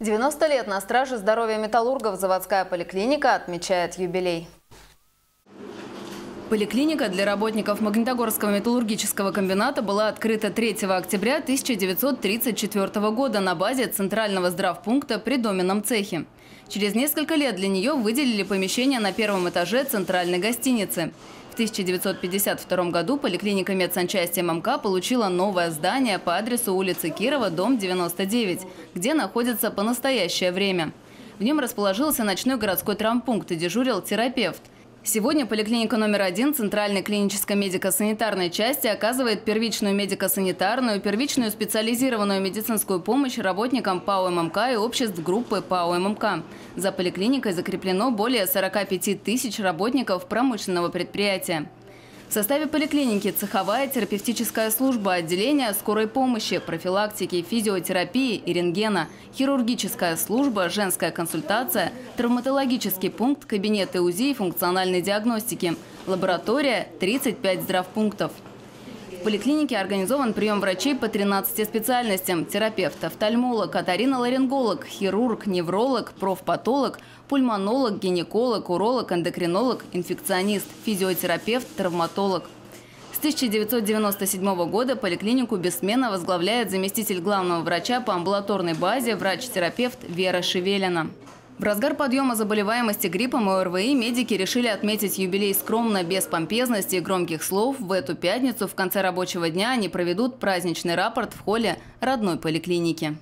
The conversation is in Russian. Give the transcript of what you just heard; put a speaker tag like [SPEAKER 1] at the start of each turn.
[SPEAKER 1] 90 лет на страже здоровья металлургов заводская поликлиника отмечает юбилей.
[SPEAKER 2] Поликлиника для работников Магнитогорского металлургического комбината была открыта 3 октября 1934 года на базе Центрального здравпункта при Доменном цехе. Через несколько лет для нее выделили помещение на первом этаже центральной гостиницы. В 1952 году поликлиника медсанчасти ММК получила новое здание по адресу улицы Кирова, дом 99, где находится по настоящее время. В нем расположился ночной городской травмпункт и дежурил терапевт. Сегодня поликлиника номер один Центральной клинической медико-санитарной части оказывает первичную медико-санитарную, первичную специализированную медицинскую помощь работникам ПАО ММК и обществ группы ПАО ММК. За поликлиникой закреплено более 45 тысяч работников промышленного предприятия. В составе поликлиники цеховая терапевтическая служба, отделение скорой помощи, профилактики, физиотерапии и рентгена, хирургическая служба, женская консультация, травматологический пункт, кабинеты УЗИ и функциональной диагностики, лаборатория, 35 здравпунктов. Поликлинике организован прием врачей по 13 специальностям – терапевт, офтальмолог, оториноларинголог, хирург, невролог, профпатолог, пульмонолог, гинеколог, уролог, эндокринолог, инфекционист, физиотерапевт, травматолог. С 1997 года поликлинику бессменно возглавляет заместитель главного врача по амбулаторной базе врач-терапевт Вера Шевелина. В разгар подъема заболеваемости гриппом и ОРВИ медики решили отметить юбилей скромно, без помпезности и громких слов. В эту пятницу в конце рабочего дня они проведут праздничный рапорт в холле родной поликлиники.